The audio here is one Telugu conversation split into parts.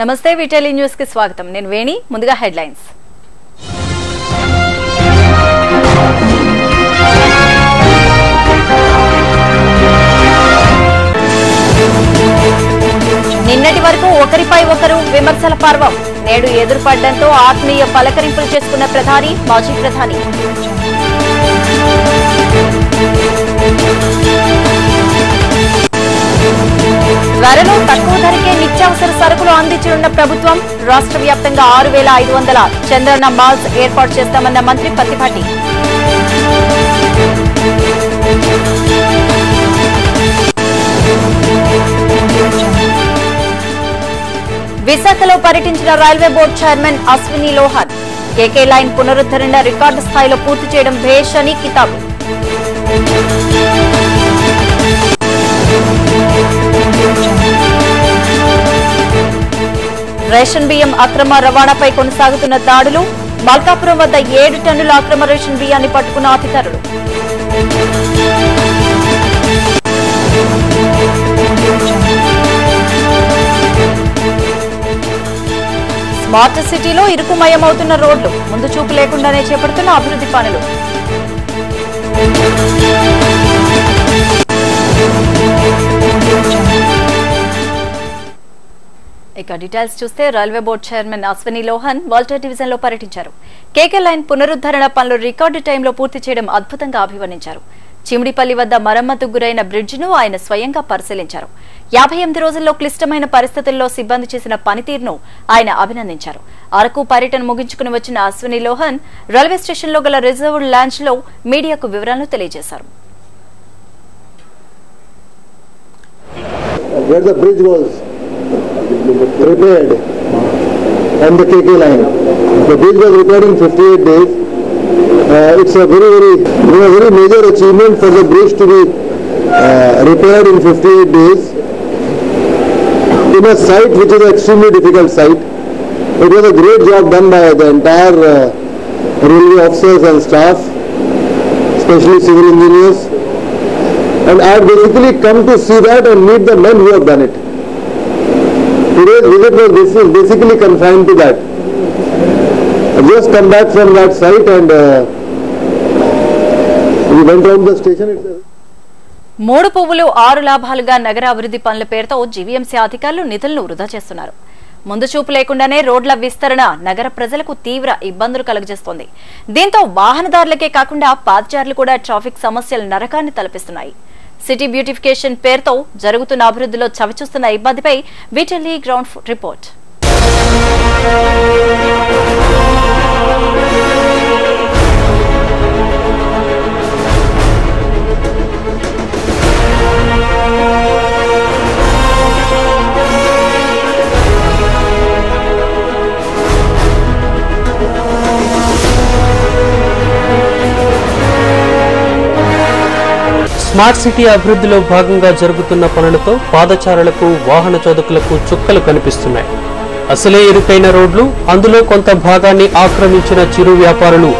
నమస్తే విటెలి న్యూస్కి స్వాగతం. నేను వేణి ముందుగా హెడ్లైన్స్. నిన్నటి వరకు ఒకరిపై ఒకరు విమర్శల పర్వం. నేడు ఎదురుపడడంతో ఆత్మీయ పలకరింపులు చేసుకున్న ప్రధాని మాజీ ప్రధాని. త్వరలో తక్కువ ధరకే నిత్యావసర సరుకులు అందించనున్న ప్రభుత్వం రాష్ట్ర వ్యాప్తంగా ఆరు వేల ఐదు వందల చంద్రన్న మాల్స్ ఏర్పాటు చేస్తామన్న మంత్రి పత్తిపాటి. విశాఖలో పర్యటించిన railway board chairman Ashwini Lohan KK line పునరుద్ధరణ రికార్డు స్థాయిలో పూర్తి చేయడం భేష్ అని కితాబు. రేషన్ బియ్యం అక్రమ రవాణాపై కొనసాగుతున్న దాడులు మల్కాపురం వద్ద ఏడు టన్నుల అక్రమ రేషన్ బియ్యాన్ని పట్టుకున్న అధికారులు స్మార్ట్ సిటీలో ఇరుకుమయమవుతున్న రోడ్లు ముందు చూపు లేకుండానే చేపడుతున్న అభివృద్ధి పనులు. ఇక డీటెయిల్స్ చూస్తే railway board chairman Ashwini Lohan Waltair డివిజన్లో పర్యటించారు. కేకే లైన్ పునరుద్ధరణ పనులు రికార్డు టైంలో పూర్తి చేయడం అద్భుతంగా అభివర్ణించారు. చిమిడిపల్లి వద్ద మరమ్మతు గురైన బ్రిడ్జిను ఆయన స్వయంగా పరిశీలించారు. యాభై ఎనిమిది రోజుల్లో క్లిష్టమైన పరిస్థితుల్లో సిబ్బంది చేసిన పనితీరును ఆయన అభినందించారు. అరకు పర్యటన ముగించుకుని వచ్చిన అశ్విని లోహన్ రైల్వే స్టేషన్లో గల రిజర్వ్డ్ లాంచ్లో మీడియాకు వివరాలను తెలియజేశారు. Where the bridge was? Repaired on the KK line. The bridge was repaired in 58 days. Uh, it's a very, very, you know, very major achievement for the bridge to be uh, repaired in 58 days in a site which is an extremely difficult site. It was a great job done by the entire uh, railway officers and staff, especially civil engineers. And I have basically come to see that and meet the men who have done it. Today's visit was basi- basically confined to that. I just come back from that site and uh, we went around the station itself. మూడు పువ్వులు ఆరు లాభాలుగా నగర అభివృద్ధి పనుల పేరుతో జీవీఎంసీ అధికారులు నిధులను వృధా చేస్తున్నారు ముందు చూపు లేకుండానే రోడ్ల విస్తరణ నగర ప్రజలకు తీవ్ర ఇబ్బందులు కలుగజేస్తోంది దీంతో వాహనదారులకే కాకుండా పాదచారులు కూడా ట్రాఫిక్ సమస్యలు నరకాన్ని తలపిస్తున్నాయి సిటీ బ్యూటిఫికేషన్ పేరుతో జరుగుతున్న అభివృద్ధిలో చవిచూస్తున్న ఇబ్బందిపై వీటెల్లి గ్రౌండ్ రిపోర్ట్. స్మార్ట్ సిటీ అభివృద్ధిలో భాగంగా జరుగుతున్న పనులతో పాదచారులకు వాహన చోదకులకు చుక్కలు కనిపిస్తున్నాయి. అసలే ఇరుకైన రోడ్లు అందులో కొంత భాగాన్ని ఆక్రమించిన చిరు వ్యాపారులు.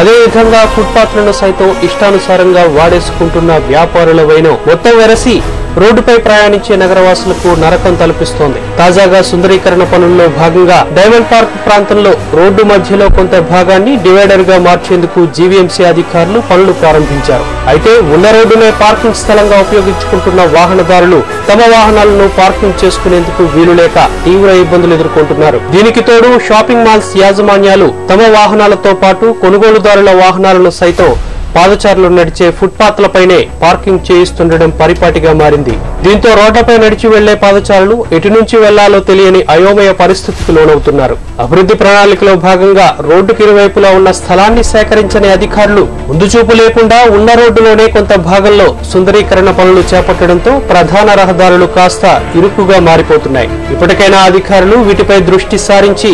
అదేవిధంగా ఫుట్పాత్లను సైతం ఇష్టానుసారంగా వాడేసుకుంటున్న వ్యాపారుల వైన మొత్తం వెరసి రోడ్డుపై ప్రయాణించే నగరవాసులకు నరకం తలపిస్తోంది. తాజాగా సుందరీకరణ పనుల్లో భాగంగా డైమండ్ పార్క్ ప్రాంతంలో రోడ్డు మధ్యలో కొంత భాగాన్ని డివైడర్గా మార్చేందుకు జీవీఎంసీ అధికారులు పనులు ప్రారంభించారు. అయితే ఉన్న రోడ్డునే పార్కింగ్ స్థలంగా ఉపయోగించుకుంటున్న వాహనదారులు తమ వాహనాలను పార్కింగ్ చేసుకునేందుకు వీలు లేక తీవ్ర ఇబ్బందులు ఎదుర్కొంటున్నారు. దీనికి తోడు షాపింగ్ మాల్స్ యాజమాన్యాలు తమ వాహనాలతో పాటు కొనుగోలుదారుల వాహనాలను సైతం పాదచారులు నడిచే ఫుట్పాత్లపైనే పార్కింగ్ చేయిస్తుండడం పరిపాటిగా మారింది. దీంతో రోడ్లపై నడిచి వెళ్ళే పాదచారులు ఎటు నుంచి వెళ్ళాలో తెలియని అయోమయ పరిస్థితికి లోనవుతున్నారు. అభివృద్ధి ప్రణాళికలో భాగంగా రోడ్డుకి ఇరువైపులా ఉన్న స్థలాన్ని సేకరించని అధికారులు ముందుచూపు లేకుండా ఉన్న రోడ్డులోనే కొంత భాగంలో సుందరీకరణ పనులు చేపట్టడంతో ప్రధాన రహదారులు కాస్త ఇరుకుగా మారిపోతున్నాయి. ఇప్పటికైనా అధికారులు వీటిపై దృష్టి సారించి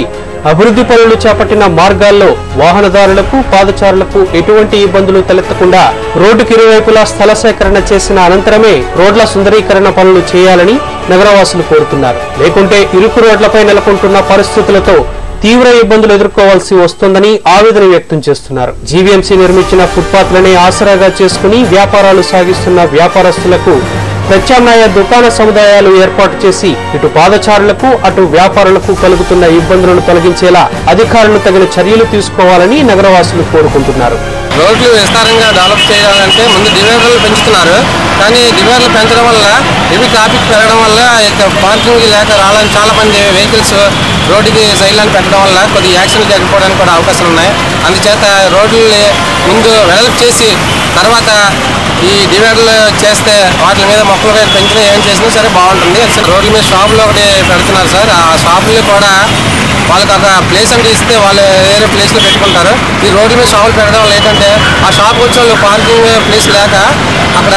అభివృద్ధి పనులు చేపట్టిన మార్గాల్లో వాహనదారులకు పాదచారులకు ఎటువంటి ఇబ్బందులు తలెత్తకుండా రోడ్డుకి ఇరువైపులా స్థల సేకరణ చేసిన అనంతరమే రోడ్ల సుందరీకరణ పనులు చేయాలని నగరవాసులు కోరుతున్నారు. లేకుంటే ఇరుకు రోడ్లపై నెలకొంటున్న పరిస్థితులతో తీవ్ర ఇబ్బందులు ఎదుర్కోవాల్సి వస్తోందని ఆవేదన వ్యక్తం చేస్తున్నారు. జీవీఎంసీ నిర్మించిన ఫుట్పాత్లనే ఆసరాగా చేసుకుని వ్యాపారాలు సాగిస్తున్న వ్యాపారస్తులకు ప్రత్యామ్నాయ దుకాణ సముదాయాలు ఏర్పాటు చేసి ఇటు పాదచారులకు అటు వ్యాపారులకు కలుగుతున్న ఇబ్బందులను తొలగించేలా అధికారులు తగిన చర్యలు తీసుకోవాలని నగరవాసులు కోరుకుంటున్నారు. రోడ్లు విస్తారంగా డెవలప్ చేయాలంటే ముందు డివైడర్లు పెంచుతున్నారు. కానీ డివైడర్లు పెంచడం వల్ల ఇవి ట్రాఫిక్ పెరగడం వల్ల పార్కింగ్ లేక రావడానికి చాలా మంది వెహికల్స్ రోడ్డుకి సైడ్లను పెట్టడం వల్ల కొద్దిగా యాక్సిడెంట్ జరిగిపోవడానికి కూడా అవకాశాలు ఉన్నాయి. అందుచేత రోడ్లని ముందు వెడల్పు చేసి తర్వాత ఈ డివైడర్లు చేస్తే వాటి మీద మొక్కలు రేటు పెంచినా ఏం చేసినా సరే బాగుంటుంది. రోడ్ల మీద షాపులు ఒకటి పెడుతున్నారు సార్. ఆ షాపులు కూడా వాళ్ళకి అక్కడ ప్లేస్ అంటే ఇస్తే వాళ్ళు వేరే ప్లేస్లో పెట్టుకుంటారు. ఈ రోడ్డు మీద షాపులు పెట్టడం వల్ల ఏంటంటే ఆ షాప్ వచ్చే వాళ్ళు పార్కింగ్ ప్లేస్ లేక అక్కడ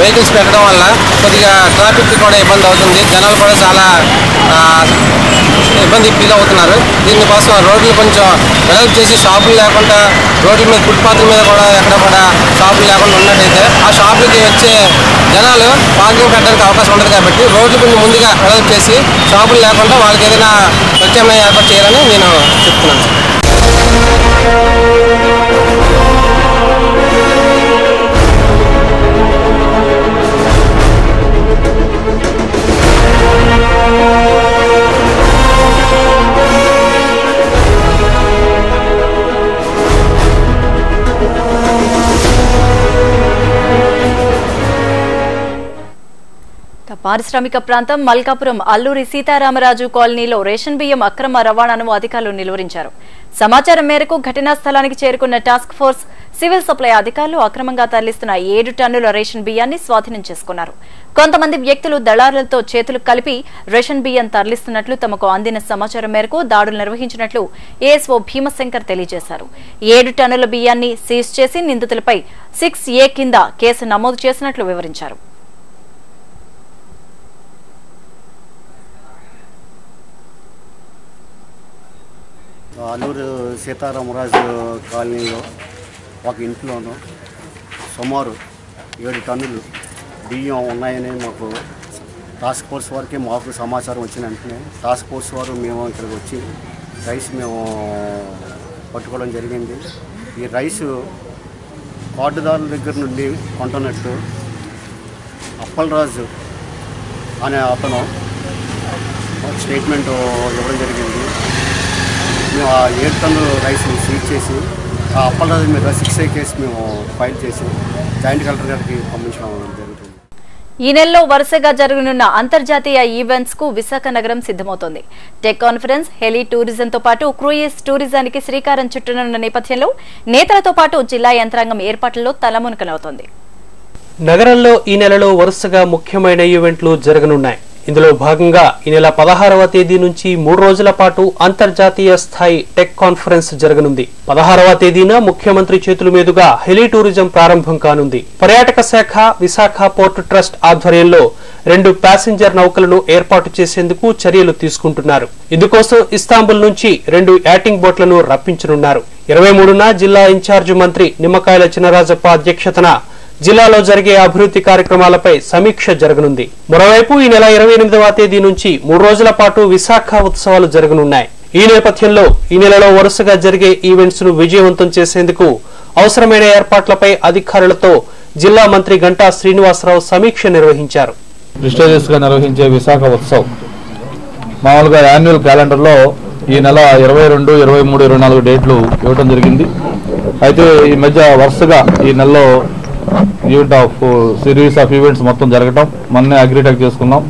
వెహికల్స్ పెట్టడం వల్ల కొద్దిగా ట్రాఫిక్ కూడా ఇబ్బంది అవుతుంది. జనాలు కూడా చాలా ఇబ్బంది ఫీల్ అవుతున్నారు. దీనికోసం రోడ్లు కొంచెం డెవలప్ చేసి షాపులు లేకుండా రోడ్ల మీద ఫుట్పాత్ల మీద కూడా ఎక్కడ కూడా షాపులు లేకుండా ఉన్నట్టయితే ఆ షాపులకి వచ్చే జనాలు పార్కింగ్ పెట్టడానికి అవకాశం ఉండదు కాబట్టి రోడ్లు కొంచెం ముందుగా డెవలప్ చేసి షాపులు లేకుండా వాళ్ళకి ఏదైనా ప్రత్యామ్నాయ ఏర్పాటు చేయాలని నేను చెప్తున్నాను. పారిశ్రామిక ప్రాంతం మల్కాపురం అల్లూరి సీతారామరాజు కాలనీలో రేషన్ బియ్యం అక్రమ రవాణాను అధికారులు నిలువరించారు. సమాచారం మేరకు ఘటనా స్థలానికి చేరుకున్న టాస్క్ ఫోర్స్ సివిల్ సప్లై అధికారులు అక్రమంగా తరలిస్తున్న ఏడు టన్నుల రేషన్ బియ్యాన్ని స్వాధీనం చేసుకున్నారు. కొంతమంది వ్యక్తులు దళారులతో చేతులు కలిపి రేషన్ బియ్యం తరలిస్తున్నట్లు తమకు అందిన సమాచారం మేరకు దాడులు నిర్వహించినట్లు ఏఎస్ఓ భీమశంకర్ తెలియజేశారు. ఏడు టన్నుల బియ్యాన్ని సీజ్ చేసి నిందితులపై సిక్స్ ఏ కింద కేసు నమోదు చేసినట్లు వివరించారు. అల్లూరు సీతారామరాజు కాలనీలో ఒక ఇంట్లోనూ సుమారు ఏడు టన్నులు బియ్యం ఉన్నాయని మాకు టాస్క్ ఫోర్స్ వారికి మాకు సమాచారం వచ్చిన వెంటనే టాస్క్ ఫోర్స్ వారు మేము ఇక్కడికి వచ్చి రైస్ మేము పట్టుకోవడం జరిగింది. ఈ రైసు కార్డుదారుల దగ్గర నుండి కొంటున్నట్టు అప్పలరాజు అనే అతను స్టేట్మెంట్ ఇవ్వడం జరిగింది. మేము ఆ ఏడు టన్నుల రైస్ సీజ్ చేసి ఆ అప్పలరాజు మీద సిక్స్ ఐ కేసు మేము ఫైల్ చేసి జాయింట్ కలెక్టర్ గారికి పంపించడం జరుగుతుంది. ఈ నెలలో వరుసగా జరగనున్న అంతర్జాతీయ ఈవెంట్స్కు విశాఖ నగరం సిద్ధమవుతోంది. టెక్ కాన్ఫరెన్స్ హెలీ టూరిజం తో పాటు క్రూయిజ్ టూరిజానికి శ్రీకారం చుట్టనున్న నేపథ్యంలో నేతలతో పాటు జిల్లా యంత్రాంగం ఏర్పాట్లలో తలమునకలవుతోంది. నగరంలో ఈ నెలలో వరుసగా ముఖ్యమైన ఈవెంట్లు జరగనున్నాయి. ఇందులో భాగంగా ఈ నెల పదహారవ తేదీ నుంచి మూడు రోజుల పాటు అంతర్జాతీయ స్థాయి టెక్ కాన్ఫరెన్స్ జరగనుంది. పదహారవ తేదీన ముఖ్యమంత్రి చేతుల మీదుగా హెలీ టూరిజం ప్రారంభం కానుంది. పర్యాటక శాఖ విశాఖ పోర్టు ట్రస్ట్ ఆధ్వర్యంలో రెండు ప్యాసింజర్ నౌకలను ఏర్పాటు చేసేందుకు చర్యలు తీసుకుంటున్నారు. ఇందుకోసం ఇస్తాంబుల్ నుంచి రెండు యాటింగ్ బోట్లను రప్పించనున్నారు. ఇరవై మూడున జిల్లా ఇన్ఛార్జి మంత్రి నిమ్మకాయల చినరాజప్ప అధ్యక్షతన జిల్లాలో జరిగే అభివృద్ధి కార్యక్రమాలపై సమీక్ష జరగనుంది. మరోవైపు ఈ నెల ఇరవై ఎనిమిదవ తేదీ నుంచి మూడు రోజుల పాటు విశాఖ ఉత్సవాలు జరగనున్నాయి. ఈ నేపథ్యంలో ఈ నెలలో వరుసగా జరిగే ఈవెంట్స్ను విజయవంతం చేసేందుకు అవసరమైన ఏర్పాట్లపై అధికారులతో జిల్లా మంత్రి గంటా శ్రీనివాసరావు సమీక్ష నిర్వహించారు. నిర్వహించే విశాఖ ఉత్సవ్. మామూలుగా యాన్యువల్ క్యాలెండర్లో ఈ నెల ఇరవై రెండు ఇరవై మూడు ఇరవై నాలుగు డేట్లు ఇవ్వడం జరిగింది. అయితే ఈ మధ్య వరుసగా ఈ నెలలో unit of series of events మొత్తం జరగటం. మొన్నే అగ్రిటెక్ చేసుకున్నాం.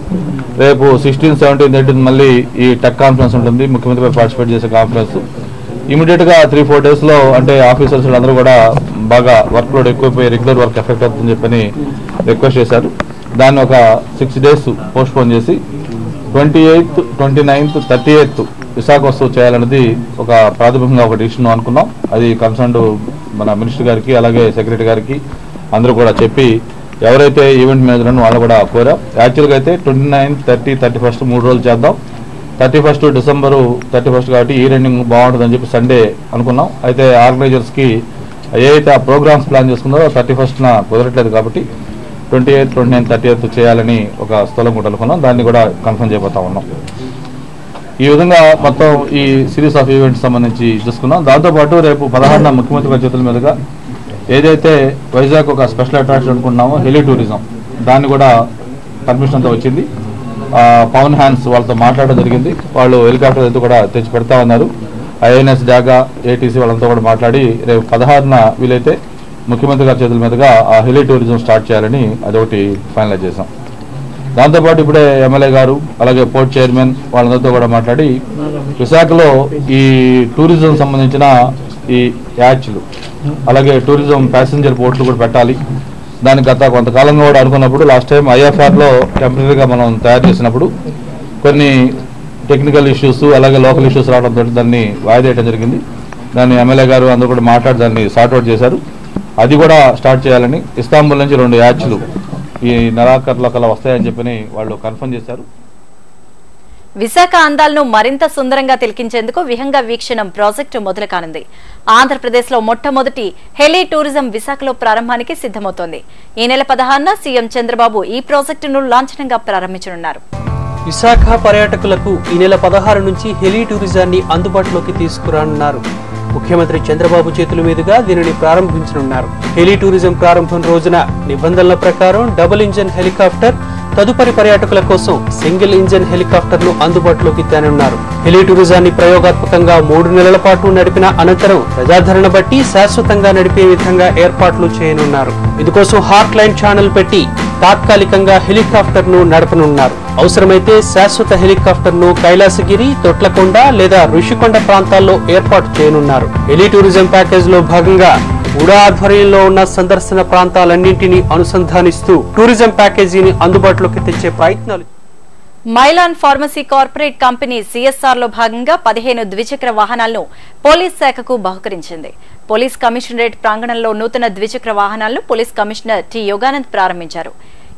రేపు సిక్స్టీన్ సెవెంటీన్ ఎయిటీన్ మళ్ళీ ఈ టెక్ కాన్ఫరెన్స్ ఉంటుంది. ముఖ్యమంత్రి పార్టిసిపేట్ చేసే కాన్ఫరెన్స్ ఇమీడియట్గా త్రీ ఫోర్ డేస్లో అంటే ఆఫీసర్స్ అందరూ కూడా బాగా వర్క్ లోడ్ ఎక్కువైపోయి రెగ్యులర్ వర్క్ ఎఫెక్ట్ అవుతుందని చెప్పని రిక్వెస్ట్ చేశారు. దాన్ని ఒక సిక్స్ డేస్ పోస్ట్పోన్ చేసి twenty eighth twenty ninth thirty eighth Visakhotsavam చేయాలనేది ఒక ప్రాథమికంగా ఒక డిసిషన్ అనుకున్నాం. అది కన్సర్న్ మన మినిస్టర్ గారికి అలాగే సెక్రటరీ గారికి అందరూ కూడా చెప్పి ఎవరైతే ఈవెంట్ మేనేజర్ వాళ్ళు కూడా కోరా. యాక్చువల్గా అయితే twenty nine thirty thirty first మూడు రోజులు చేద్దాం. Thirty first December thirty first కాబట్టి ఈ రెండింగ్ బాగుంటుందని చెప్పి సండే అనుకున్నాం. అయితే ఆర్గనైజర్స్కి ఏవైతే ఆ ప్రోగ్రామ్స్ ప్లాన్ చేసుకున్నారో థర్టీ ఫస్ట్న కుదరట్లేదు కాబట్టి twenty eighth twenty nine thirty eighth చేయాలని ఒక స్థలం కూడా అనుకున్నాం. దాన్ని కూడా కన్ఫర్మ్ చేయబోతా ఉన్నాం. ఈ విధంగా మొత్తం ఈ సిరీస్ ఆఫ్ ఈవెంట్స్ సంబంధించి చూసుకున్నాం. దాంతోపాటు రేపు పదహారున ముఖ్యమంత్రి గారి చేతుల మీదుగా ఏదైతే వైజాగ్ ఒక స్పెషల్ అట్రాక్షన్ అనుకుంటున్నామో హెలి టూరిజం. దాన్ని కూడా పర్మిషన్ అంతా వచ్చింది. ఆ, పవన్ హ్యాండ్స్ వాళ్ళతో మాట్లాడడం జరిగింది. వాళ్ళు హెలికాప్టర్ అయితే కూడా తెచ్చి పెడతా ఉన్నారు. ఐఎన్ఎస్ డాగా ఏటీసీ వాళ్ళంతా కూడా మాట్లాడి రేపు పదహారున వీలైతే ముఖ్యమంత్రి గారి చేతుల మీదుగా ఆ హెలి టూరిజం స్టార్ట్ చేయాలని అదొకటి ఫైనలైజ్ చేశాం. దాంతోపాటు ఇప్పుడే ఎమ్మెల్యే గారు అలాగే పోర్ట్ చైర్మన్ వాళ్ళందరితో కూడా మాట్లాడి విశాఖలో ఈ టూరిజం సంబంధించిన ఈ యాచ్లు అలాగే టూరిజం ప్యాసింజర్ బోట్లు కూడా పెట్టాలి. దానికి గత కొంతకాలంగా కూడా అనుకున్నప్పుడు లాస్ట్ టైం ఐఎఫ్ఆర్లో టెంపరీగా మనం తయారు చేసినప్పుడు కొన్ని టెక్నికల్ ఇష్యూస్ అలాగే లోకల్ ఇష్యూస్ రావడంతో దాన్ని వాయిదేయడం జరిగింది. దాన్ని ఎమ్మెల్యే గారు అందరూ కూడా మాట్లాడి దాన్ని సార్ట్అవుట్ చేశారు. అది కూడా స్టార్ట్ చేయాలని ఇస్తాంబుల్ నుంచి రెండు యాచ్లు ఈ నెలాఖరులో కల్లా వస్తాయని చెప్పని వాళ్ళు కన్ఫర్మ్ చేశారు. విశాఖ అందాలను మరింత సుందరంగా తిలకించేందుకు విహంగ వీక్షణం ప్రాజెక్టు మొదలు కానుంది ఆంధ్రప్రదేశ్లో మొట్టమొదటి హెలీ టూరిజం విశాఖలో ప్రారంభానికి సిద్దమవుతోంది ఈ నెల పదహారున సీఎం చంద్రబాబు ఈ ప్రాజెక్టును లాంఛనంగా ప్రారంభించనున్నారు. విశాఖ పర్యాటకులకు ఈ నెల పదహారు నుంచి హెలీ టూరిజాన్ని అందుబాటులోకి తీసుకురానున్నారు. ముఖ్యమంత్రి చంద్రబాబు చేతుల మీదుగా దీనిని ప్రారంభించనున్నారు. హెలి టూరిజం ప్రారంభం రోజున నిబంధనల ప్రకారం డబుల్ ఇంజన్ హెలికాప్టర్ తదుపరి పర్యాటకుల కోసం సింగిల్ ఇంజన్ హెలికాప్టర్ను అందుబాటులోకి తేనున్నారు హెలి టూరిజాన్ని ప్రయోగాత్మకంగా మూడు నెలల పాటు నడిపిన అనంతరం ప్రజాదరణ బట్టి శాశ్వతంగా నడిపే విధంగా ఏర్పాట్లు చేయనున్నారు. ఇందుకోసం హాట్ లైన్ ఛానల్ పెట్టి తాత్కాలికంగా హెలికాప్టర్ను నడపనున్నారు. అవసరమైతే శాశ్వత హెలికాప్టర్ను కైలాసగిరి తొట్లకొండ లేదా ఋషికొండ ప్రాంతాల్లో ఏర్పాటు చేయనున్నారు. హెలి టూరిజం ప్యాకేజ్లో భాగంగా ఉడా ఆధ్వర్యంలో ఉన్న సందర్శన ప్రాంతాలన్నింటినీ అనుసంధానిస్తూ టూరిజం ప్యాకేజీని అందుబాటులోకి తెచ్చే ప్రయత్నాలు మైలాన్ ఫార్మసీ కార్పొరేట్ కంపెనీ సిఎస్ఆర్లో భాగంగా పదిహేను ద్విచక్ర వాహనాలను పోలీస్ శాఖకు బహుకరించింది. పోలీస్ కమిషనరేట్ ప్రాంగణంలో నూతన ద్విచక్ర వాహనాలను పోలీస్ కమిషనర్ టి యోగానంద్ ప్రారంభించారు.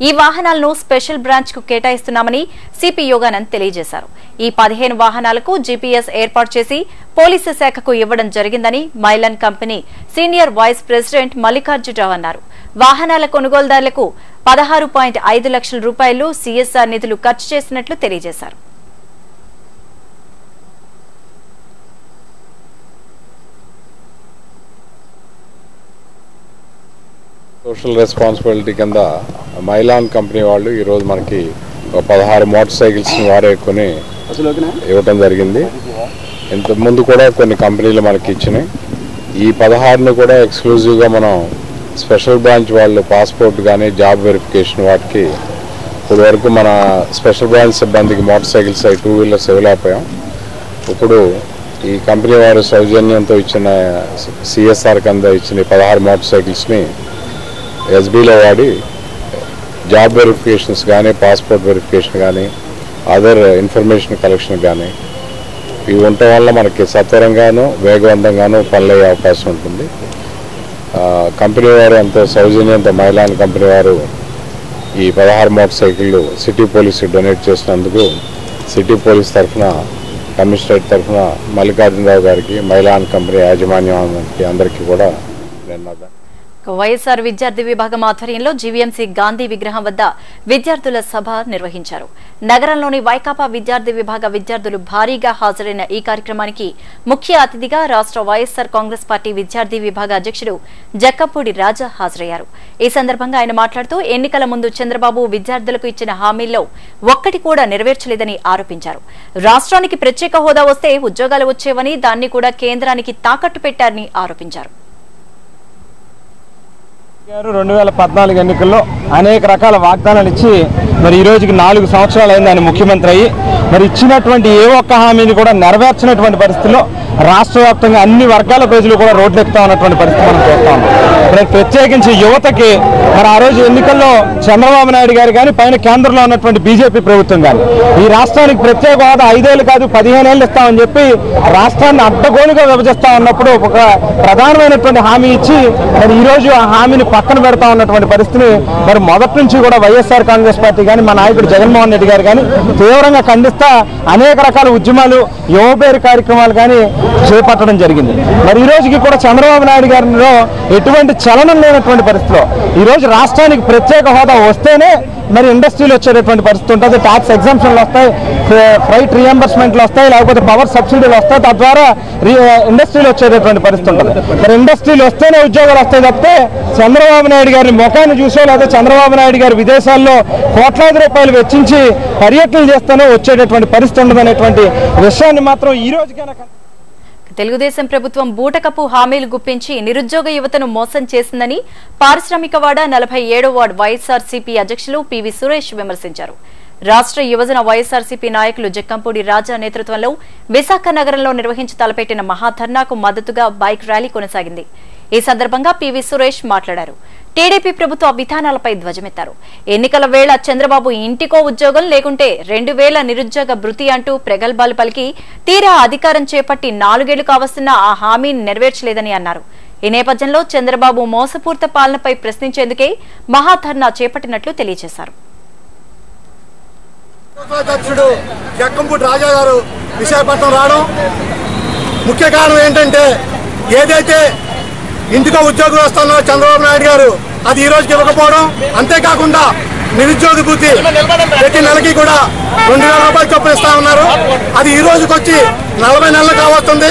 ఈ వాహనాలను స్పెషల్ బ్రాంచ్కు కేటాయిస్తున్నామని సిపి యోగానంద్ తెలియజేశారు. ఈ పదిహేను వాహనాలకు జీపీఎస్ ఏర్పాటు చేసి పోలీసు శాఖకు ఇవ్వడం జరిగిందని Mylan company senior vice president Mallikarjuna Rao అన్నారు. వాహనాల కొనుగోలుదారులకు పదహారు పాయింట్ ఐదు లక్షల రూపాయలు సీఎస్ఆర్ నిధులు ఖర్చు చేసినట్లు తెలియజేశారు. సోషల్ రెస్పాన్సిబిలిటీ కింద మైలాన్ కంపెనీ వాళ్ళు ఈరోజు మనకి పదహారు మోటార్ సైకిల్స్ని వారే కొని ఇవ్వటం జరిగింది. ఇంతకుముందు ముందు కూడా కొన్ని కంపెనీలు మనకి ఇచ్చినాయి. ఈ పదహారును కూడా ఎక్స్క్లూజివ్గా మనం స్పెషల్ బ్రాంచ్ వాళ్ళు పాస్పోర్ట్ కానీ జాబ్ వెరిఫికేషన్ వాటికి ఇప్పుడు వరకు మన స్పెషల్ బ్రాంచ్ సిబ్బందికి మోటార్ సైకిల్స్ అవి టూ వీలర్స్ ఇవ్వలేకపోయాం. ఇప్పుడు ఈ కంపెనీ వారు సౌజన్యంతో ఇచ్చిన సిఎస్ఆర్ కింద ఇచ్చిన పదహారు మోటార్ సైకిల్స్ని ఎస్బీలో వాడి జాబ్ వెరిఫికేషన్స్ కానీ పాస్పోర్ట్ వెరిఫికేషన్ కానీ అదర్ ఇన్ఫర్మేషన్ కలెక్షన్ కానీ ఇవి ఉండటం వల్ల మనకి సత్వరంగాను వేగవంతంగాను పనులయ్యే అవకాశం ఉంటుంది. కంపెనీ వారు ఎంతో సౌజన్యంతో మైలాన్ కంపెనీ వారు ఈ పదహారు మోటార్ సైకిళ్ళు సిటీ పోలీసు డొనేట్ చేసినందుకు సిటీ పోలీస్ తరఫున కమిషనరేట్ తరఫున మల్లికార్జునరావు గారికి మైలాన్ కంపెనీ యాజమాన్యానికి అందరికీ కూడా నేను వైఎస్ఆర్ విద్యార్థి విభాగం ఆధ్వర్యంలో జీవీఎంసీ గాంధీ విగ్రహం వద్ద విద్యార్థుల సభ నిర్వహించారు. నగరంలోని వైకాపా విద్యార్థి విభాగ విద్యార్థులు భారీగా హాజరైన ఈ కార్యక్రమానికి ముఖ్య అతిథిగా రాష్ట్ర వైఎస్ఆర్ కాంగ్రెస్ పార్టీ విద్యార్థి విభాగ అధ్యక్షుడు జక్కపూడి రాజా హాజరయ్యారు. ఈ సందర్భంగా ఆయన మాట్లాడుతూ ఎన్నికల ముందు చంద్రబాబు విద్యార్థులకు ఇచ్చిన హామీల్లో ఒక్కటి కూడా నెరవేర్చలేదని ఆరోపించారు. రాష్ట్రానికి ప్రత్యేక హోదా వస్తే ఉద్యోగాలు వచ్చేవని దాన్ని కూడా కేంద్రానికి తాకట్టు పెట్టారని ఆరోపించారు. గారు రెండు వేల పద్నాలుగు ఎన్నికల్లో అనేక రకాల వాగ్దానాలు ఇచ్చి మరి ఈ రోజుకి నాలుగు సంవత్సరాలు అయింది ఆయన ముఖ్యమంత్రి అయ్యి. మరి ఇచ్చినటువంటి ఏ ఒక్క హామీని కూడా నెరవేర్చినటువంటి పరిస్థితుల్లో రాష్ట్ర వ్యాప్తంగా అన్ని వర్గాల ప్రజలు కూడా రోడ్లు ఎక్కుతా ఉన్నటువంటి పరిస్థితి మనం చూస్తాం మరి ప్రత్యేకించి యువతకి మరి ఆ రోజు ఎన్నికల్లో చంద్రబాబు నాయుడు గారు కానీ పైన కేంద్రంలో ఉన్నటువంటి బీజేపీ ప్రభుత్వం కానీ ఈ రాష్ట్రానికి ప్రత్యేక హోదా ఐదేళ్ళు కాదు పదిహేను ఏళ్ళు ఇస్తామని చెప్పి రాష్ట్రాన్ని అడ్డగోలుగా విభజిస్తా ఉన్నప్పుడు ఒక ప్రధానమైనటువంటి హామీ ఇచ్చి మరి ఈరోజు ఆ హామీని పక్కన పెడతా ఉన్నటువంటి పరిస్థితిని మరి మొదటి నుంచి కూడా వైఎస్ఆర్ కాంగ్రెస్ పార్టీ కానీ మా నాయకుడు జగన్మోహన్ రెడ్డి గారు కానీ తీవ్రంగా ఖండిస్తా అనేక రకాల ఉద్యమాలు యువపేరు కార్యక్రమాలు కానీ చేపట్టడం జరిగింది. మరి ఈ రోజుకి కూడా చంద్రబాబు నాయుడు గారిలో ఎటువంటి చలనం లేనటువంటి పరిస్థితిలో ఈరోజు రాష్ట్రానికి ప్రత్యేక హోదా వస్తేనే మరి ఇండస్ట్రీలు వచ్చేటటువంటి పరిస్థితి ఉంటుంది. ట్యాక్స్ ఎగ్జామ్షన్లు వస్తాయి ఫ్రైట్ రియంబర్స్మెంట్లు వస్తాయి లేకపోతే పవర్ సబ్సిడీలు వస్తాయి తద్వారా ఇండస్ట్రీలు వచ్చేటటువంటి పరిస్థితి ఉంటుంది. మరి ఇండస్ట్రీలు వస్తేనే ఉద్యోగాలు వస్తాయి తప్పితే చంద్రబాబు నాయుడు గారి ముఖాన్ని చూసో లేదా చంద్రబాబు నాయుడు గారు విదేశాల్లో కోట్లాది రూపాయలు వెచ్చించి పర్యటనలు చేస్తేనే వచ్చేటటువంటి పరిస్థితి ఉండదనేటువంటి విషయాన్ని మాత్రం ఈ రోజుకైనా తెలుగుదేశం ప్రభుత్వం బూటకపు హామీలు గుప్పించి నిరుద్యోగ యువతను మోసం చేసిందని పారిశ్రామికవాడ నలభై ఏడో వార్డు వైఎస్ఆర్సీపీ అధ్యక్షులు పివి సురేష్ విమర్శించారు. రాష్ట్ర యువజన వైఎస్ఆర్సీపీ నాయకులు జక్కంపూడి రాజా నేతృత్వంలో విశాఖ నగరంలో నిర్వహించి తలపెట్టిన మహాధర్నాకు మద్దతుగా బైక్ ర్యాలీ కొనసాగింది. ఈ సందర్భంగా పివి సురేష్ మాట్లాడారు. టీడీపీ ప్రభుత్వ విధానాలపై ధ్వజమెత్తారు. ఎన్నికల వేళ చంద్రబాబు ఇంటికో ఉద్యోగం లేకుంటే రెండు వేల నిరుద్యోగ భృతి అంటూ ప్రగల్భాలు పలికి తీరా అధికారం చేపట్టి నాలుగేళ్ళు కావస్తున్న ఆ హామీని నెరవేర్చలేదని అన్నారు. ఈ నేపథ్యంలో చంద్రబాబు మోసపూర్త పాలనపై ప్రశ్నించేందుకే మహాధర్నా చేపట్టినట్లు తెలియజేశారు. అధ్యక్షుడు జక్కంపూటి రాజా గారు విశాఖపట్నం రావడం ముఖ్య కారణం ఏంటంటే ఏదైతే ఇంటికో ఉద్యోగం వస్తున్న చంద్రబాబు నాయుడు గారు అది ఈ రోజుకి ఇవ్వకపోవడం అంతేకాకుండా నిరుద్యోగ భూతి ప్రతి నెలకి కూడా రెండు వేల రూపాయలు చొప్పున ఇస్తా ఉన్నారు. అది ఈ రోజుకి వచ్చి నలభై నెలలు కావస్తుంది.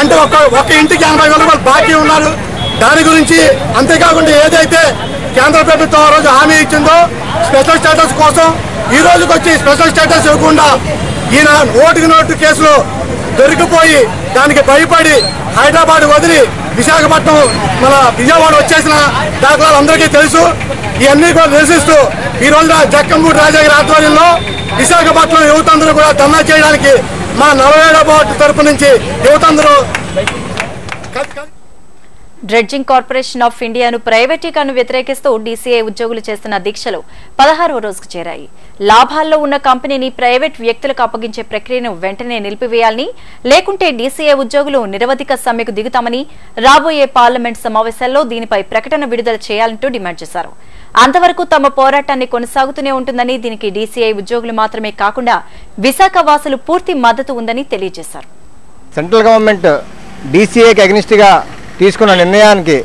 అంటే ఒక ఒక ఇంటికి ఎనభై వేల రూపాయలు బాకీ ఉన్నారు. దాని గురించి అంతేకాకుండా ఏదైతే కేంద్ర ప్రభుత్వం ఆ రోజు హామీ ఇచ్చిందో స్పెషల్ స్టేటస్ కోసం ఈ రోజుకి వచ్చి స్పెషల్ స్టేటస్ ఇవ్వకుండా ఈయన ఓటుకు నోటు కేసులో దొరికిపోయి దానికి భయపడి హైదరాబాద్ వదిలి విశాఖపట్నం మన విజయవాడ వచ్చేసిన దాఖలాలు అందరికీ తెలుసు. ఇవన్నీ కూడా నిరసిస్తూ ఈ రోజున జక్కంపూడి రాజా గారి ఆధ్వర్యంలో విశాఖపట్నం యువతందరూ కూడా ధర్నా చేయడానికి మా నలభై ఏడో బోర్డు తరపు నుంచి యువతందరూ డ్రెడ్జింగ్ కార్పొరేషన్ ఆఫ్ ఇండియాను ప్రైవేటీకరణను వ్యతిరేకిస్తూ డీసీఐ ఉద్యోగులు చేస్తున్న దీక్షలు పదహారవ రోజుకు చేరాయి. లాభాల్లో ఉన్న కంపెనీని ప్రైవేట్ వ్యక్తులకు అప్పగించే ప్రక్రియను వెంటనే నిలిపివేయాలని లేకుంటే డీసీఐ ఉద్యోగులు నిరవధిక సమ్మెకు దిగుతామని రాబోయే పార్లమెంట్ సమావేశాల్లో దీనిపై ప్రకటన విడుదల చేయాలంటూ డిమాండ్ చేశారు. అంతవరకు తమ పోరాటాన్ని కొనసాగుతూనే ఉంటుందని దీనికి డీసీఐ ఉద్యోగులు మాత్రమే కాకుండా విశాఖ వాసులు పూర్తి మద్దతు ఉందని తెలియజేశారు. సెంట్రల్ గవర్నమెంట్ డీసీఏకి అగ్నిస్ట్గా తీసుకున్న నిర్ణయానికి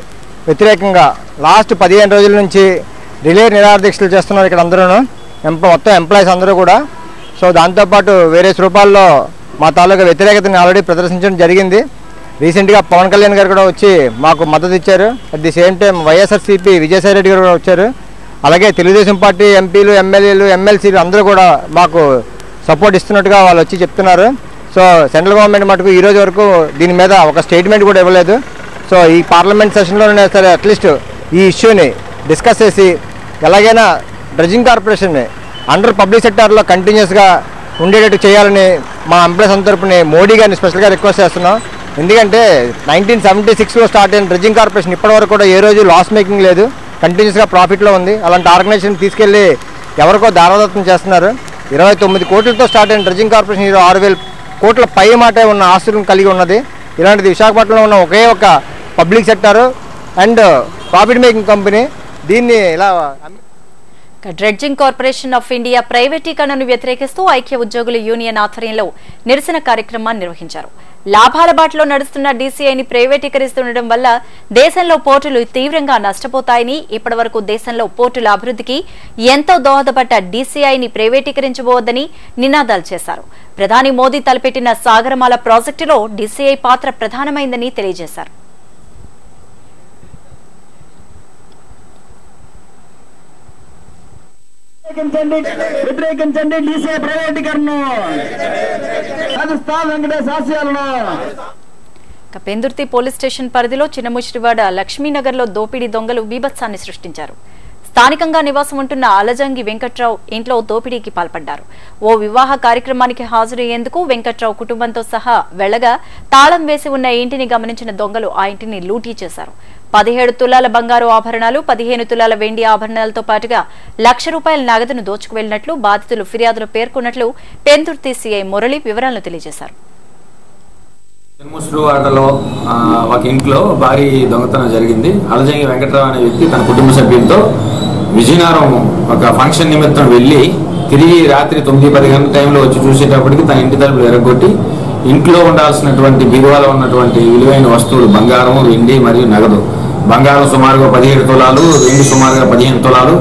వ్యతిరేకంగా లాస్ట్ పదిహేను రోజుల నుంచి రిలే నిరాదీక్షలు చేస్తున్నారు ఇక్కడ అందరూ. ఎంప మొత్తం ఎంప్లాయీస్ అందరూ కూడా. సో దాంతోపాటు వేరే స్వరూపాల్లో మా తాలూకా వ్యతిరేకతని ఆల్రెడీ ప్రదర్శించడం జరిగింది. రీసెంట్గా పవన్ కళ్యాణ్ గారు కూడా వచ్చి మాకు మద్దతు ఇచ్చారు. At the same time YSRCP Vijayasai Reddy గారు కూడా వచ్చారు. అలాగే తెలుగుదేశం పార్టీ ఎంపీలు ఎమ్మెల్యేలు ఎమ్మెల్సీలు అందరూ కూడా మాకు సపోర్ట్ ఇస్తున్నట్టుగా వాళ్ళు వచ్చి చెప్తున్నారు. సో సెంట్రల్ గవర్నమెంట్ మటుకు ఈరోజు వరకు దీని మీద ఒక స్టేట్మెంట్ కూడా ఇవ్వలేదు. సో ఈ పార్లమెంట్ సెషన్లోనే సరే అట్లీస్ట్ ఈ ఇష్యూని డిస్కస్ చేసి ఎలాగైనా డ్రెడ్జింగ్ కార్పొరేషన్ని అండర్ పబ్లిక్ సెక్టార్లో కంటిన్యూస్గా ఉండేటట్టు చేయాలని మా ఎంప్లాయీస్ అందరపుని మోడీ గారిని స్పెషల్గా రిక్వెస్ట్ చేస్తున్నాం. ఎందుకంటే నైన్టీన్ సెవెంటీ సిక్స్లో స్టార్ట్ అయిన డ్రెడ్జింగ్ కార్పొరేషన్ ఇప్పటివరకు కూడా ఏ రోజు లాస్ మేకింగ్ లేదు. కంటిన్యూస్గా ప్రాఫిట్లో ఉంది. అలాంటి ఆర్గనైజేషన్ తీసుకెళ్ళి ఎవరికో దారాదత్తం చేస్తున్నారు. ఇరవై తొమ్మిది కోట్లతో స్టార్ట్ అయిన డ్రెజింగ్ కార్పొరేషన్ ఈరోజు ఆరు వేల కోట్ల పై మాటే ఉన్న ఆస్తులను కలిగి ఉన్నది. ఇలాంటిది విశాఖపట్నంలో ఉన్న ఒకే ఒక public sector and profit making company. దీన్ని ఇలా డ్రెడ్జింగ్ కార్పొరేషన్ ఆఫ్ ఇండియా ప్రైవేటీకరణను వ్యతిరేకిస్తూ ఐక్య ఉద్యోగుల యూనియన్ ఆధ్వర్యంలో నిరసన కార్యక్రమాన్ని నిర్వహించారు. లాభాల బాటలో నడుస్తున్న డీసీఐని ప్రైవేటీకరిస్తుండడం వల్ల దేశంలో పోర్టులు తీవ్రంగా నష్టపోతాయని ఇప్పటివరకు దేశంలో పోర్టుల అభివృద్ధికి ఎంతో దోహదపడ్డ డీసీఐని ప్రైవేటీకరించబోవద్దని నినాదాలు చేశారు. ప్రధాని మోదీ తలపెట్టిన సాగరమాల ప్రాజెక్టులో డీసీఐ పాత్ర ప్రధానమైందని తెలియజేశారు. వ్యతిరేకించండి. వ్యతిరేకించండి డీసీఐ ప్రైవేటీకరణ రాజస్థాన్ వెంకటేశ్ ఆశయాలను. పెందుర్తి పోలీస్ స్టేషన్ పరిధిలో చిన్నముషిరివాడ లక్ష్మీనగర్లో దోపిడీ దొంగలు బీభత్సాన్ని సృష్టించారు. స్థానికంగా నివాసం ఉంటున్న అలజంగి వెంకట్రావు ఇంట్లో దోపిడీకి పాల్పడ్డారు. ఓ వివాహ కార్యక్రమానికి హాజరయ్యేందుకు వెంకట్రావు కుటుంబంతో సహా వెళ్ళగా తాళం వేసి ఉన్న ఇంటిని గమనించిన దొంగలు ఆ ఇంటిని లూటీ చేశారు. పదిహేడు తులాల బంగారు ఆభరణాలు పదిహేను తులాల వెండి ఆభరణాలతో పాటుగా లక్ష రూపాయల నగదును దోచుకు వెళ్ళినట్లు బాధితులు ఫిర్యాదులో పేర్కొన్నట్లు పెందుర్తి సీఐ మురళి వివరాలను తెలియజేశారు. జన్మశ్రీవాడలో ఒక ఇంట్లో భారీ దొంగతనం జరిగింది. అలజంగి వెంకటరావు అనే వ్యక్తి తన కుటుంబ సభ్యులతో విజయనగరం ఒక ఫంక్షన్ నిమిత్తం వెళ్ళి తిరిగి రాత్రి తొమ్మిది పది గంటల టైంలో వచ్చి చూసేటప్పటికి తన ఇంటి తలుపులు ఎరగొట్టి ఇంట్లో ఉండాల్సినటువంటి బీరువాలో ఉన్నటువంటి విలువైన వస్తువులు బంగారం వెండి మరియు నగదు బంగారం సుమారుగా పదిహేడు తులాలు వెండి సుమారుగా పదిహేను తులాలు.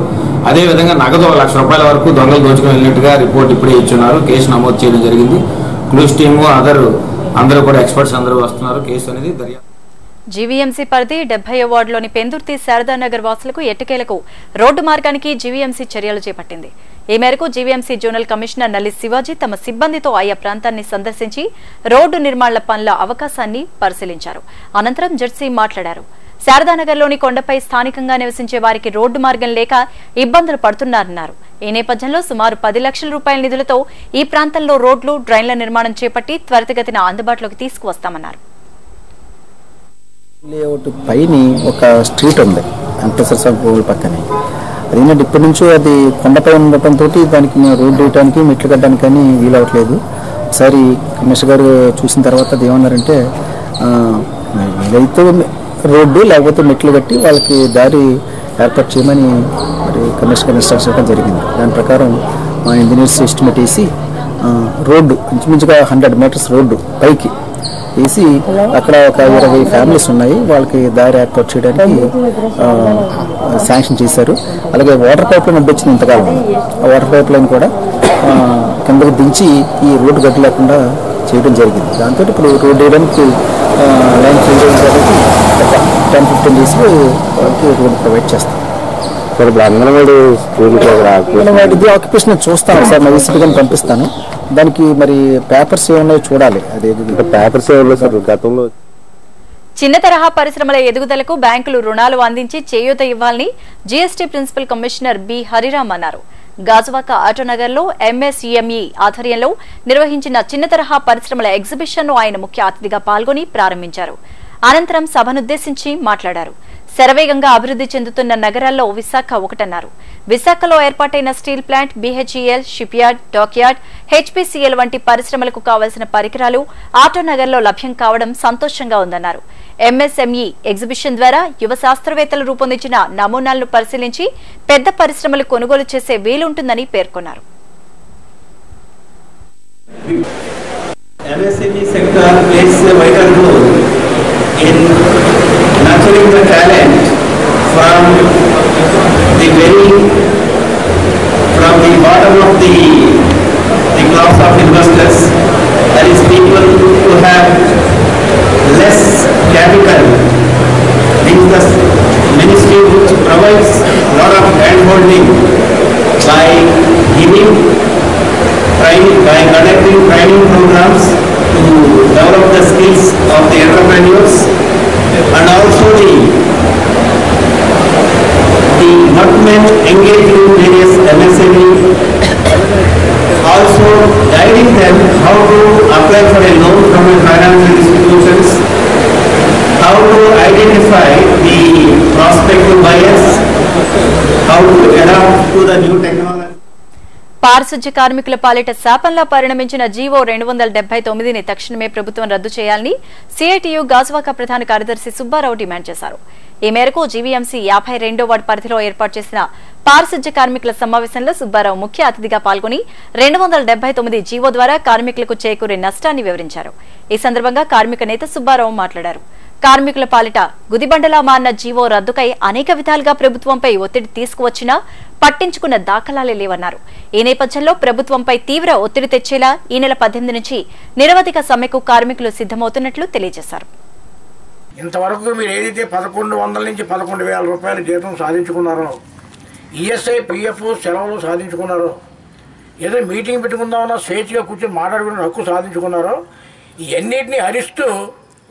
అదేవిధంగా నగదు లక్ష రూపాయల వరకు దొంగలు దోచుకుని వెళ్ళినట్టుగా రిపోర్ట్ ఇప్పుడే ఇచ్చున్నారు. కేసు నమోదు చేయడం జరిగింది. క్లూస్ టీము అదర్ అందరూ కూడా ఎక్స్పర్ట్స్ అందరూ వస్తున్నారు. కేసు అనేది దర్యాప్తు. జీవీఎంసీ పరిధి డెబ్బై వార్డులోని పెందుర్తి శారదానగర్ వాసులకు ఎట్టకేలకు రోడ్డు మార్గానికి జీవీఎంసీ చర్యలు చేపట్టింది. ఈ మేరకు GVMC zonal commissioner Nalli Shivaji తమ సిబ్బందితో ఆయా ప్రాంతాన్ని సందర్శించి రోడ్డు నిర్మాణ పనుల అవకాశాన్ని పరిశీలించారు. అనంతరం జడ్సీ మాట్లాడారు. శారదానగర్లోని కొండపై స్థానికంగా నివసించే వారికి రోడ్డు మార్గం లేక ఇబ్బందులు పడుతున్నారన్నారు. ఈ నేపథ్యంలో సుమారు పది లక్షల రూపాయల నిధులతో ఈ ప్రాంతంలో రోడ్లు డ్రైన్ల నిర్మాణం చేపట్టి త్వరితగతిన అందుబాటులోకి తీసుకువస్తామన్నారు. లేఅవుట్ పైన ఒక స్ట్రీట్ ఉంది వెంకటేశ్వర స్వామి పక్కనే. అదేంటంటే ఇప్పటి నుంచో అది కొండపై ఉండటంతో దానికి రోడ్డు వేయడానికి మెట్లు కట్టడానికి కానీ వీలవట్లేదు. ఒకసారి కమిషనర్ గారు చూసిన తర్వాత అది ఏమన్నారంటే వీలైతే రోడ్డు లేకపోతే మెట్లు కట్టి వాళ్ళకి దారి ఏర్పాటు చేయమని మరి కమిషనర్ ఇన్స్ట్రక్షన్ ఇవ్వడం జరిగింది. దాని ప్రకారం మా ఇంజనీర్స్ ఎస్టిమేట్ వేసి రోడ్డు ఇంచుమించుగా హండ్రెడ్ మీటర్స్ రోడ్డు పైకి వేసి అక్కడ ఒక ఇరవై ఫ్యామిలీస్ ఉన్నాయి. వాళ్ళకి దారి ఏర్పాటు చేయడానికి శాంక్షన్ చేశారు. అలాగే వాటర్ పైప్ లైన్ అడ్డొచ్చింది ఇంతకాలం. ఆ వాటర్ పైప్ లైన్ కూడా కిందకి దించి ఈ రోడ్డు గడ్డ లేకుండా చేయడం జరిగింది. దాంతో ఇప్పుడు రోడ్డు వేయడానికి లైన్ చేయడం కాబట్టి ఒక టెన్ ఫిఫ్టీన్ డేస్లో వాళ్ళకి రోడ్డు ప్రొవైడ్ చేస్తాం సార్ ఇప్పుడు అంగన్వాడీ స్కూల్కి వాటిది ఆక్యుపేషన్ చూస్తాను. సార్ నా విసిట్ గాని పంపిస్తాను. దానికి మరి పేపర్స్ ఏమున్నాయో చూడాలి. అదే పేపర్స్ ఏమన్నా సార్ గతంలో. చిన్న తరహా పరిశ్రమల ఎదుగుదలకు బ్యాంకులు రుణాలు అందించి చేయూత ఇవ్వాలని GST principal commissioner B. Hariram అన్నారు. గాజువాక ఆటోనగర్లో ఎంఎస్ఈఎంఈ ఆధ్వర్యంలో నిర్వహించిన చిన్న తరహా పరిశ్రమల ఎగ్జిబిషన్ను ఆయన ముఖ్య అతిథిగా పాల్గొని ప్రారంభించారు. అనంతరం సభనుద్దేశించి మాట్లాడారు. శరవేగంగా అభివృద్ధి చెందుతున్న నగరాల్లో విశాఖ ఒకటన్నారు. విశాఖలో ఏర్పాటైన steel plant BHEL shipyard dockyard HPCL వంటి పరిశ్రమలకు కావలసిన పరికరాలు ఆటోనగర్లో లభ్యం కావడం సంతోషంగా ఉందన్నారు. ఎంఎస్ఎంఈ ఎగ్జిబిషన్ ద్వారా యువ శాస్త్రవేత్తలు రూపొందించిన నమూనాలను పరిశీలించి పెద్ద పరిశ్రమలు కొనుగోలు చేసే వీలుంటుందని పేర్కొన్నారు. MSME sector place a in nurturing the talent from the very from the bottom of the the class of investors that is people who have less capital. Means the ministry which provides lot of hand holding by giving by conducting training programs to develop the skills of the entrepreneurs and also the the workmen engaged in various MSME also guiding them how to apply for a loan from a financial institutions, how to identify the prospective buyers, how to adapt to the new technology. పారిశుధ్య కార్మికుల పాలిట శాపంలా పరిణమించిన జీవో రెండు వందల డెబ్బై తొమ్మిదిని తక్షణమే ప్రభుత్వం రద్దు చేయాలని సిఐటియు గాజువాక ప్రధాన కార్యదర్శి సుబ్బారావు డిమాండ్ చేశారు. ఈ మేరకు జీవీఎంసీ యాభై రెండో వార్డు పరిధిలో ఏర్పాటు చేసిన పారిశుధ్య కార్మికుల సమావేశంలో సుబ్బారావు ముఖ్య అతిథిగా పాల్గొని రెండు వందల డెబ్బై తొమ్మిది జీవో ద్వారా కార్మికులకు చేకూరే నష్టాన్ని వివరించారు. ఈ సందర్భంగా కార్మిక నేత సుబ్బారావు మాట్లాడారు. కార్మికుల పాలిట గుదిబండలా మారిన జీవో రద్దుకై అనేక విధాలుగా ప్రభుత్వంపై ఒత్తిడి తీసుకువచ్చినా పట్టించుకున్న దాఖలాలే లేవన్నారు. ఈ నేపథ్యంలో ప్రభుత్వంపై తీవ్ర ఒత్తిడి తెచ్చేలా ఈ నెల పద్దెనిమిది నుంచి నిరవధిక సమ్మెకు కార్మికులు సిద్దమవుతున్నట్లు తెలియజేశారు. ఇంతవరకు మీరు ఏదైతే పదకొండు వందల నుంచి పదకొండు వేల రూపాయల జీతం సాధించుకున్నారో ఈఎస్ఐ పిఎఫ్ సెలవులు సాధించుకున్నారో ఏదో మీటింగ్ పెట్టుకుందామన్నా స్వేచ్ఛగా కూర్చొని మాట్లాడుకునే హక్కు సాధించుకున్నారో ఇవన్నిటిని హరిస్తూ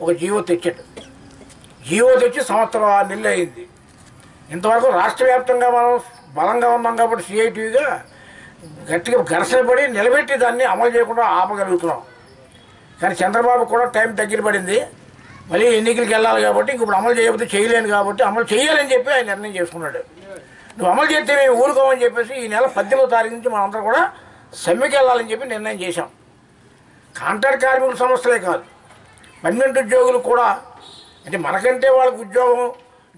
ఒక జీవో తెచ్చాడు. జీవో తెచ్చి సంవత్సరం ఆరు నెలలు అయింది. ఇంతవరకు రాష్ట్ర వ్యాప్తంగా మనం బలంగా ఉన్నాం కాబట్టి సిఐటిగా గట్టిగా ఘర్షణ పడి నిలబెట్టి దాన్ని అమలు చేయకుండా ఆపగలుగుతున్నాం. కానీ చంద్రబాబు కూడా టైం దగ్గర పడింది. మళ్ళీ ఎన్నికలకు వెళ్ళాలి కాబట్టి ఇంకప్పుడు అమలు చేయకపోతే చేయలేను కాబట్టి అమలు చేయాలని చెప్పి ఆయన నిర్ణయం చేసుకున్నాడు. నువ్వు అమలు చేస్తే మేము ఊరుకోమని చెప్పేసి ఈ నెల పద్దెనిమిదో తారీఖు నుంచి మనందరం కూడా సమ్మెకి వెళ్ళాలని చెప్పి నిర్ణయం చేశాం. కాంట్రాక్ట్ కార్మికుల సంస్థలే కాదు. పన్నెండు ఉద్యోగులు కూడా అంటే మనకంటే వాళ్ళకి ఉద్యోగం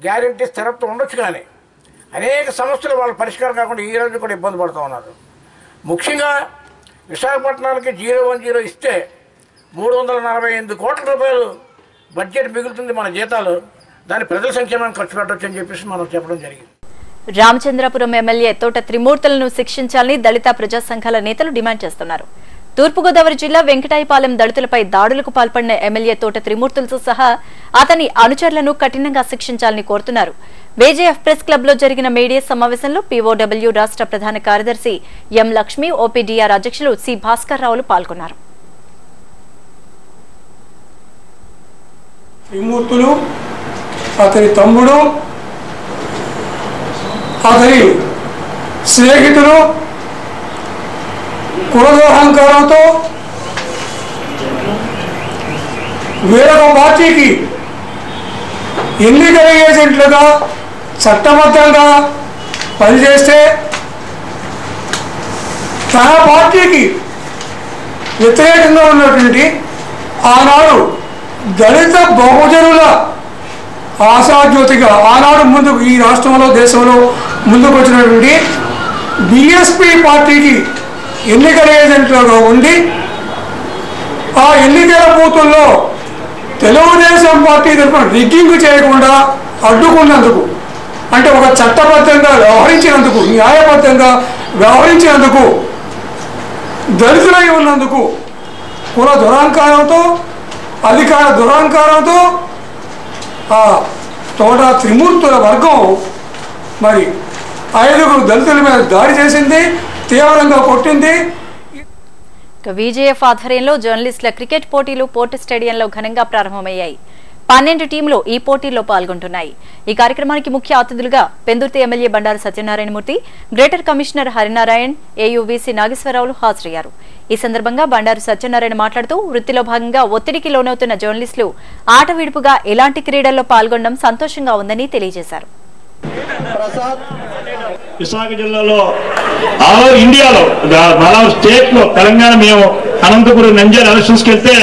గ్యారంటీ స్థిరత్వం ఉండొచ్చు కానీ అనేక సమస్యలు వాళ్ళ పరిష్కారం కాకుండా ఈ రోజు కూడా ఇబ్బంది పడుతూ ఉన్నారు. ముఖ్యంగా విశాఖపట్నానికి జీరో వన్ జీరో ఇస్తే మూడు వందల నలభై ఎనిమిది కోట్ల రూపాయలు బడ్జెట్ మిగులుతుంది మన జీతాలు. దాని ప్రజల సంక్షేమం ఖర్చు పెట్టవచ్చు అని చెప్పేసి మనం చెప్పడం జరిగింది. రామచంద్రపురం ఎమ్మెల్యే తోట త్రిమూర్తులను శిక్షించాలని దళిత ప్రజా సంఘాల నేతలు డిమాండ్ చేస్తున్నారు. తూర్పుగోదావరి జిల్లా వెంకటాయపాలెం దళితులపై దాడులకు పాల్పడిన ఎమ్మెల్యే తోట త్రిమూర్తులతో సహా అతని అనుచరులను కఠినంగా శిక్షించాలని కోరుతున్నారు. బీజేఎఫ్ ప్రెస్ క్లబ్లో జరిగిన మీడియా సమావేశంలో పీఓడబ్ల్యూ రాష్ట్ర ప్రధాన కార్యదర్శి ఎం లక్ష్మి ఓపీడీఆర్ అధ్యక్షులు సి భాస్కర్ రావులు పాల్గొన్నారు. త్రిమూర్తులు అతని తమ్ముడు అతని స్నేహితులు కులదోహంకారంతో వేరొక పార్టీకి ఎన్నికల ఏజెంట్లుగా చట్టబద్ధంగా పనిచేస్తే తన పార్టీకి వ్యతిరేకంగా ఉన్నటువంటి ఆనాడు దళిత బహుజనుల ఆశాజ్యోతిగా ఆనాడు ముందుకు ఈ రాష్ట్రంలో దేశంలో ముందుకు వచ్చినటువంటి బిఎస్పి పార్టీకి ఎన్నికల ఏజెంట్లలో ఉండి ఆ ఎన్నికల బూతుల్లో తెలుగుదేశం పార్టీ తరఫున రిగ్గింగ్ చేయకుండా అడ్డుకున్నందుకు అంటే ఒక చట్టబద్ధంగా వ్యవహరించినందుకు న్యాయబద్ధంగా వ్యవహరించినందుకు దళితులై ఉన్నందుకు కుల దురహంకారంతో అధికార దురహంకారంతో ఆ తోట త్రిమూర్తుల వర్గం మరి ఐదుగురు దళితుల మీద దాడి చేసింది. తీవ్రంగా కొట్టింది. ఇక విజేఎఫ్ ఆధ్వర్యంలో జర్నలిస్టుల క్రికెట్ పోటీలు పోర్టు స్టేడియంలో ఘనంగా ప్రారంభమయ్యాయి. పన్నెండు టీంలు ఈ పోటీల్లో పాల్గొంటున్నాయి. ఈ కార్యక్రమానికి ముఖ్య అతిథులుగా Pendurthi MLA Bandaru Satyanarayana Murthy greater commissioner Harinarayan AU VC నాగేశ్వరరావులు హాజరయ్యారు. ఈ సందర్భంగా బండారు సత్యనారాయణ మాట్లాడుతూ వృత్తిలో భాగంగా ఒత్తిడికి లోనవుతున్న జర్నలిస్టులు ఆట విడుపుగా ఎలాంటి క్రీడల్లో పాల్గొనడం సంతోషంగా ఉందని తెలియజేశారు. విశాఖ జిల్లాలో ఆల్ ఓవర్ ఇండియాలో మన స్టేట్లో తెలంగాణ మేము అనంతపురం నంజాల ఎలక్షన్స్కి వెళ్తే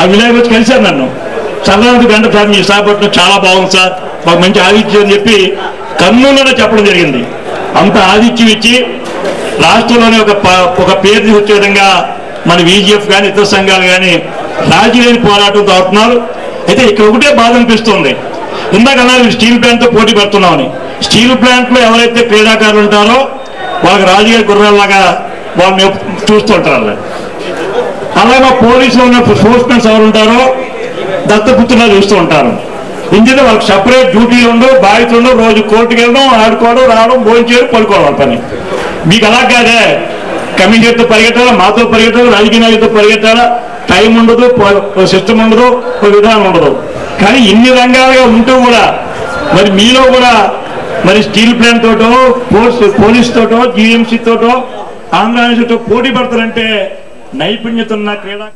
ఆ వినాయక వచ్చి కలిశారు నన్ను. చంద్రనాథ్ గంట సార్ మీ విశాఖపట్నం చాలా బాగుంది సార్. మాకు మంచి ఆదిత్యం అని చెప్పి కర్నూలులో చెప్పడం జరిగింది. అంత ఆదిత్యం ఇచ్చి రాష్ట్రంలోనే ఒక ప- ఒక పేరు వచ్చే విధంగా మన విజిఎఫ్ కానీ ఇతర సంఘాలు కానీ రాజీ పోరాటం తాగుతున్నారు అయితే ఇక్కడ ఒకటే బాధ అనిపిస్తుంది. ఇందాక అన్నారు స్టీల్ ప్లాంట్తో పోటీ పెడుతున్నామని. స్టీల్ ప్లాంట్లో ఎవరైతే క్రీడాకారులు ఉంటారో వాళ్ళకి రాజకీయ గుర్రాల్లాగా వాళ్ళని చూస్తుంటారు అలాగే పోలీసులు ఉన్న స్పోర్ట్స్ ఎవరు ఉంటారో దత్తపుత్రులా చూస్తూ ఉంటారు. ఇందులో వాళ్ళకి సపరేట్ డ్యూటీలు ఉండవు బాధ్యతలు ఉండవు రోజు కోర్టుకు వెళ్ళడం ఆడుకోవడం రావడం భోజనం చేయడం పడుకోవడం పని. మీకు అలా కాదే. కమిషన్తో పరిగెట్టాలా మాతో పరిగెట్టాలా రాజకీయ నాయకులతో పరిగెట్టాలా? టైం ఉండదు సిస్టమ్ ఉండదు ఒక విధానం ఉండదు. కానీ ఇన్ని రంగాలుగా ఉంటూ కూడా మరి మీలో కూడా మరి స్టీల్ ప్లాంట్ తోటో పోలీస్ పోలీస్ తోటో జిఎంసీ తోటో ఆంధ్రప్రదేశ్తో పోటీ పడతారంటే నైపుణ్యత ఉన్న క్రీడా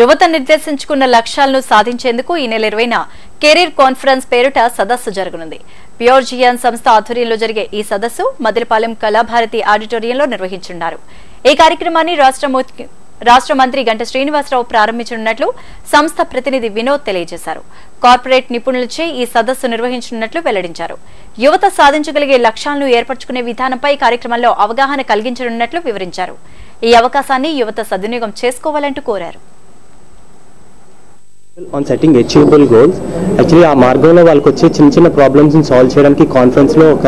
యువత నిర్దేశించుకున్న లక్ష్యాలను సాధించేందుకు ఈ నెల ఇరవైన కెరీర్ కాన్ఫరెన్స్ పేరిట సదస్సు జరగనుంది. ప్యూర్జియన్ సంస్థ ఆధ్వర్యంలో జరిగే ఈ సదస్సు మదిలపాలెం కళాభారతి ఆడిటోరియంలో నిర్వహించున్నారు ఈ కార్యక్రమాన్ని రాష్ట్ర రాష్ట్ర మంత్రి గంట శ్రీనివాసరావు ప్రారంభించనున్నట్లు సంస్థ ప్రతినిధి వినోద్ తెలియజేశారు. కార్పొరేట్ నిపుణులచే ఈ సదస్సు నిర్వహించనున్నట్లు వెల్లడించారు. యువత సాధించగలిగే లక్ష్యాలను ఏర్పరచుకునే విధానంపై కార్యక్రమంలో అవగాహన కలిగించనున్నట్లు వివరించారు. ఈ అవకాశాన్ని యువత సద్వినియోగం చేసుకోవాలంటూ కోరారు. On setting achievable goals actually ఆ మార్గంలో వాళ్ళకి వచ్చే చిన్న చిన్న ప్రాబ్లమ్స్ని సాల్వ్ చేయడానికి కాన్ఫరెన్స్లో ఒక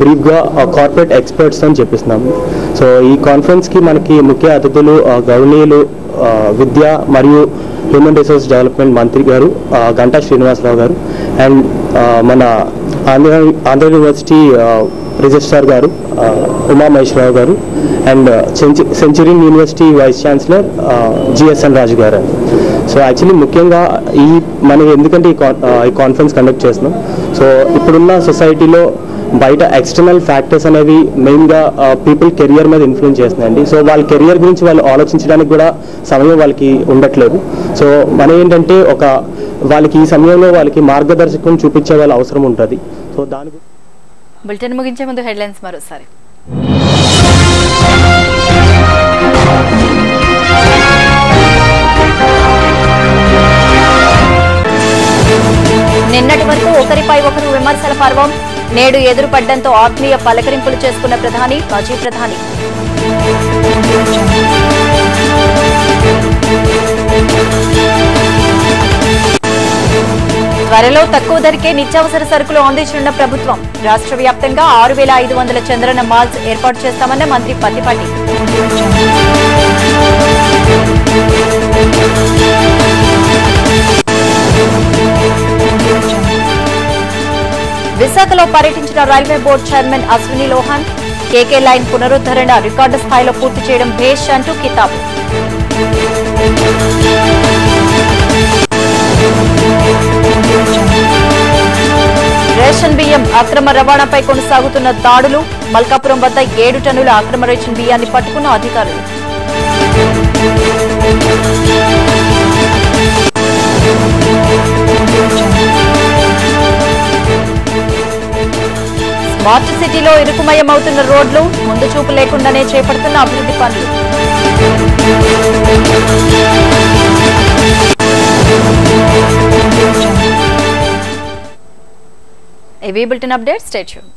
బ్రీఫ్గా కార్పొరేట్ ఎక్స్పర్ట్స్ అని చెప్పిస్తున్నాము సో ఈ కాన్ఫరెన్స్కి మనకి ముఖ్య అతిథులు గౌనీయులు విద్య మరియు హ్యూమన్ రిసోర్స్ డెవలప్మెంట్ మంత్రి గారు గంటా శ్రీనివాసరావు గారు అండ్ మన ఆంధ్ర ఆంధ్ర యూనివర్సిటీ రిజిస్ట్రార్ గారు ఉమా మహేశ్వరరావు గారు and centurion university vice chancellor GSN Raju గారు. సో యాక్చువల్లీ ముఖ్యంగా ఈ మనం ఎందుకంటే ఈ కాన్- ఈ కాన్ఫరెన్స్ కండక్ట్ చేస్తున్నాం. సో ఇప్పుడున్న సొసైటీలో బయట ఎక్స్టర్నల్ ఫ్యాక్టర్స్ అనేవి మెయిన్గా పీపుల్ కెరియర్ మీద ఇన్ఫ్లుయెన్స్ చేస్తున్నాయండి. సో వాళ్ళ కెరియర్ గురించి వాళ్ళు ఆలోచించడానికి కూడా సమయం వాళ్ళకి ఉండట్లేదు. సో మనం ఏంటంటే ఒక వాళ్ళకి ఈ సమయంలో వాళ్ళకి మార్గదర్శకం చూపించే వాళ్ళ అవసరం ఉంటుంది. సో దాని గురించి బులెటిన్ ముగించే ముందు హెడ్లైన్స్ మరోసారి. నిన్నటి వరకు ఒకరిపై ఒకరు విమర్శల పర్వం నేడు ఎదురుపడ్డంతో ఆత్మీయ పలకరింపులు చేసుకున్న ప్రధాని మాజీ ప్రధాని. త్వరలో తక్కువ ధరకే నిత్యావసర సరుకులు అందించనున్న ప్రభుత్వం. రాష్ట్ర వ్యాప్తంగా ఆరు వేల ఐదు వందల చంద్రన మాల్స్ ఏర్పాటు చేస్తామన్న మంత్రి పత్తిపాటి. విశాఖలో పర్యటించిన railway board chairman Ashwini Lohan KK line పునరుద్ధరణ రికార్డు స్థాయిలో పూర్తి చేయడం భేష్ అంటూ కితాబు. రేషన్ బియ్యం అక్రమ రవాణాపై కొనసాగుతున్న దాడులు మల్కాపురం వద్ద ఏడు టన్నుల అక్రమ రేషన్ బియ్యాన్ని పట్టుకున్న అధికారులు. స్మార్ట్ సిటీలో ఇరుకుమయమవుతున్న రోడ్లు ముందు చూపు లేకుండానే చేపడుతున్న అభివృద్ధి పనులు. ఏ బులెటిన్ అప్డేట్ స్టేట్యూన్